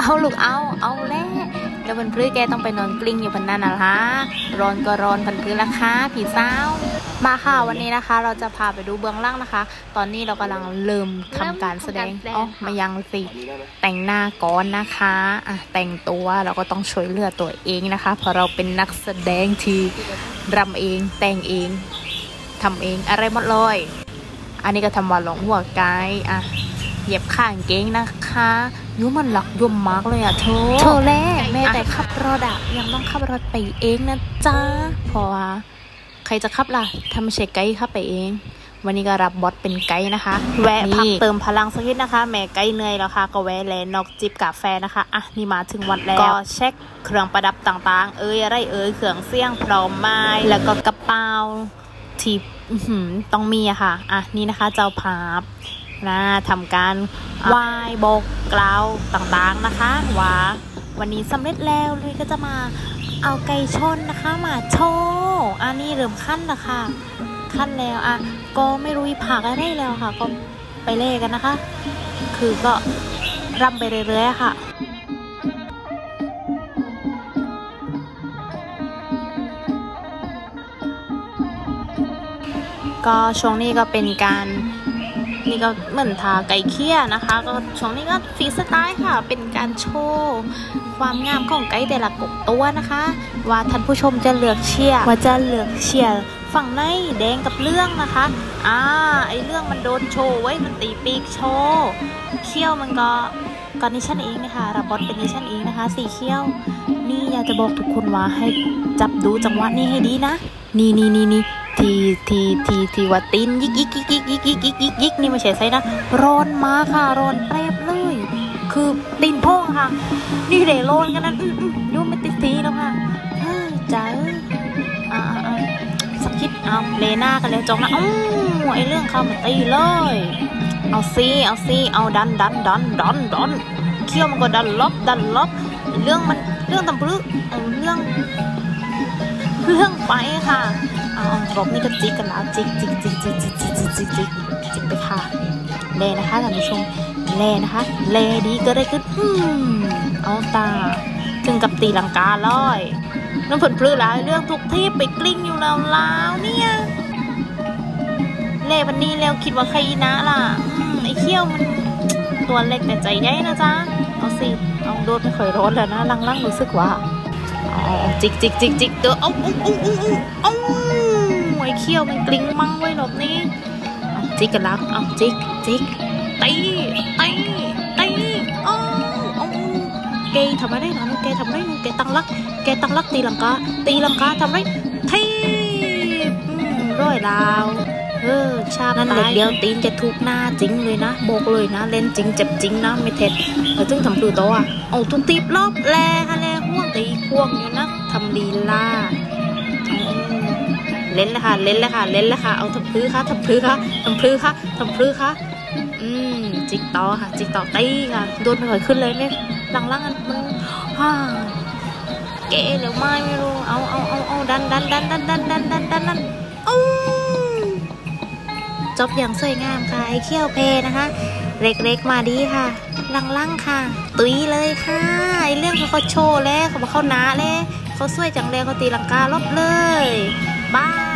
เอาลูกเอาเอาแล้วแล้วพันพื้แกต้องไปนอนกลิ้งอยู่พันนั่นนะคะร้อนก็ร้อนพันพื้ละคะผีเศร้ามาค่ะวันนี้นะคะ เราจะพาไปดูเบื้องล่างนะคะ ตอนนี้เรากำลังเริ่มทำการแสดงอ๋อมายังสิแต่งหน้าก่อนนะคะอะแต่งตัวเราก็ต้องช่วยเหลือตัวเองนะคะเพราะเราเป็นนักแสดงที่รำเองแต่งเองทำเองอะไรหมดเลย อันนี้ก็ทำวันหลงหัวไกด์อะ เหยียบข้างเก้งนะคะยุมันหลักยุ่มมากเลยอะเธอเธอแรกแม่แต่ขับรถอะยังต้องขับรถไปเองนะจ๊ะเพราะว่าใครจะขับล่ะถ้าไม่ใช่ไกด์ขับไปเอง วันนี้ก็รับบอสเป็นไกด์นะคะ แวะพักเติมพลังสักนิดนะคะ แม่ไกด์เหนื่อยแล้วค่ะ ก็แวะแลนอกจิบกาแฟนะคะอะนี่มาถึงวัดแล้วก็เช็คเครื่องประดับต่างๆ เอ้ยอะไรเอ้ยเครื่องเสียงพร้อมไม้แล้วก็กระเป๋าที่ต้องมีอะค่ะ อะนี่นะคะเจ้าภาพ นะทำการไหว้บอกกล่าวต่างๆนะคะว่าวันนี้สำเร็จแล้วเลยก็จะมาเอาไก่ชนนะคะมาโชว์อันนี้เริ่มขั้นล้วค่ะขั้นแล้วอะก็ไม่รู้ผักอะไรแล้วค่ะ ก็ไปเล่กันนะคะ คือก็รำไปเรื่อยๆค่ะก็ช่วงนี้ก็เป็นการ นี่ก็เหมือนทาไก่เคี่ยนะคะ ก็ช่วงนี้ก็ฟรีสไตล์ค่ะ เป็นการโชว์ความงามของไก่แต่ละกบตัวนะคะ ว่าท่านผู้ชมจะเลือกเชียร์ว่าจะเลือกเชียร์ฝั่งในแดงกับเรื่องนะคะ อ่า ไอเรื่องมันโดนโชว์ไว้ มันตีปีกโชว์เขี้ยวมันก็ก็นิชันเองนะคะรับบอลเป็นนิชันเองนะคะ สีเขี้ยว นี่อยากจะบอกทุกคนว่าให้จับดูจังหวะนี้ให้ดีนะ นี่นี่นี่นี่ ทีทีทีทีว่าตีนยิกยิกยิกยิกยิกยิกยิกยิกยิกนี่ไม่ใช่ไซนะร้อนมาค่ะร้อนแปรบเลย คือตีนพ่งค่ะ นี่เดร้อนกันนั้นยุ่ไม่ติดทีแล้วค่ะจ้าอ่าสักคิดเอาเลน่ากันแล้วจองนะอ้ไอเรื่องเขามาตีเลย เอาซีเอาซีเอาดันดันดันดันดันเคี้ยวมันก็ดันลบดันลบเรื่องมันเรื่องตำป รบนี่ก็จิกกันแล้วจิกจิกจิกจิกจิกจิกจิกจิกจิกจิกไปค่ะเลนะคะท่านผู้ชมเลนะคะเลดีก็ได้ขึ้นอืมเอาตาถึงกับตีลังกาลอยน้ำผลพลื้อหลายเรื่องทุกที่ไปกลิ้งอยู่แล้วแล้วเนี่ยเล่วันนี้แล้วคิดว่าใครนะล่ะไอ้เขี้ยวมันตัวเล็กแต่ใจใหญ่นะจ๊ะเอาสิเอาโดนไม่เคยร้อนแล้วนะลังๆรู้สึกว่าจิกจิกจิกจิกเด้อเอาเอาเอาเอาเอา ไอ้เขี้ยวมันกลิ้งมั่งไว้หรอกนี่จิกกันลักเอาจิกจิกตีตีตีเอาเอาเกยทำอะไรนะเกยทำอะไรเกยตั้งลักเกยตั้งลักตีลังกาตีลังกาทำไรทีร้อยดาวเออชานั่นเด็กเดียวตีนจะทุกหน้าจริงเลยนะโบกเลยนะ เล่นจริงเจ็บจริงนะไม่เท็ดแล้วถึงทำคือโตอะเอาทุกตีบรอบแลฮะแลห่วงตีควงอยู่นะทำลีลา เล่นเลยค่ะ เล่นเลยค่ะ เล่นเลยค่ะ เอาทำพื้นค่ะทำพื้นค่ะทำพื้นค่ะทำพื้นค่ะอืมจิกต่อค่ะ จิกต่อตีค่ะ โดนไปถอยขึ้นเลยเนี่ยหลังล่างมันฮ่าเก๋หรือไม่ไม่รู้ เอาเอาเอาเอาดันดันดันดันดันดันดันดันดันจบอย่างสวยงามค่ะ ไอเขี้ยวเพนะคะ เล็กๆมาดีค่ะ ลังๆค่ะ ตุยเลยค่ะไอเรื่องเขาโชว์แล้วเขาบอกเขาหนาเลยเขาสวยจังเลยเขาตีลังกาลบเลย Bye.